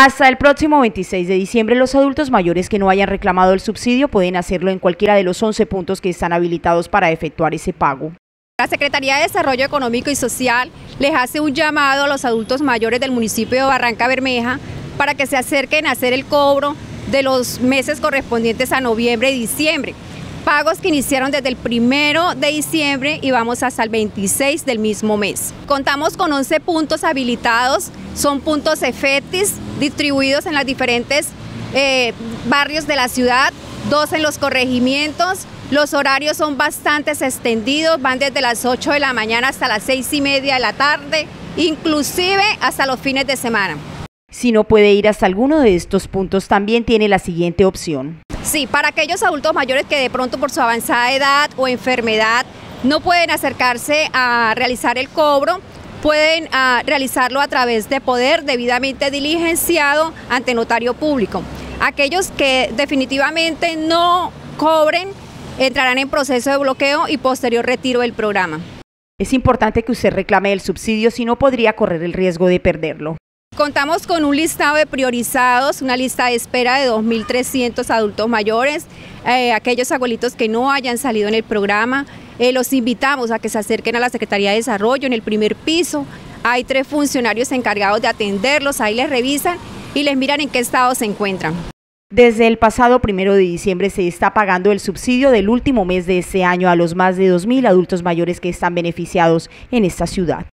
Hasta el próximo 26 de diciembre, los adultos mayores que no hayan reclamado el subsidio pueden hacerlo en cualquiera de los 11 puntos que están habilitados para efectuar ese pago. La Secretaría de Desarrollo Económico y Social les hace un llamado a los adultos mayores del municipio de Barranca Bermeja para que se acerquen a hacer el cobro de los meses correspondientes a noviembre y diciembre pagos que iniciaron desde el primero de diciembre y vamos hasta el 26 del mismo mes. Contamos con 11 puntos habilitados, son puntos efectis distribuidos en los diferentes eh, barrios de la ciudad, dos en los corregimientos. Los horarios son bastante extendidos, van desde las 8 de la mañana hasta las 6 y media de la tarde, inclusive hasta los fines de semana. Si no puede ir hasta alguno de estos puntos, también tiene la siguiente opción. Sí, para aquellos adultos mayores que de pronto por su avanzada edad o enfermedad no pueden acercarse a realizar el cobro, pueden ah, realizarlo a través de poder debidamente diligenciado ante notario público. Aquellos que definitivamente no cobren entrarán en proceso de bloqueo y posterior retiro del programa. Es importante que usted reclame el subsidio, si no podría correr el riesgo de perderlo. Contamos con un listado de priorizados, una lista de espera de 2.300 adultos mayores, eh, aquellos abuelitos que no hayan salido en el programa. Eh, los invitamos a que se acerquen a la Secretaría de Desarrollo en el primer piso. Hay tres funcionarios encargados de atenderlos, ahí les revisan y les miran en qué estado se encuentran. Desde el pasado primero de diciembre se está pagando el subsidio del último mes de este año a los más de 2.000 adultos mayores que están beneficiados en esta ciudad.